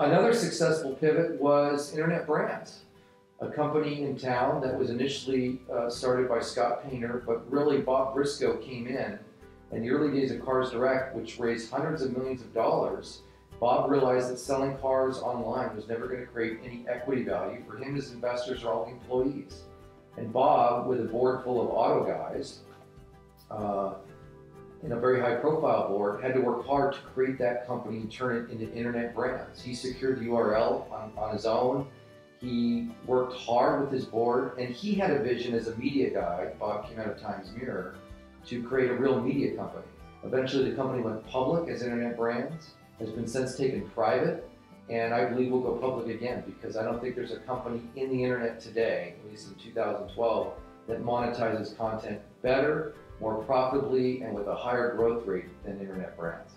Another successful pivot was Internet Brands, a company in town that was initially uh, started by Scott Painter, but really Bob Brisco came in in the early days of CarsDirect, which raised hundreds of millions of dollars. Bob realized that selling cars online was never going to create any equity value. For him, his investors are all employees. And Bob, with a board full of auto guys, uh, in a very high profile board, had to work hard to create that company and turn it into internet brands. He secured the URL on, on his own. He worked hard with his board, and he had a vision as a media guy. Bob came out of Times Mirror to create a real media company. Eventually, the company went public as Internet Brands, has been since taken private, and I believe will go public again because I don't think there's a company in the internet today, at least in 2012, that monetizes content better, more profitably, and with a higher growth rate than Internet Brands.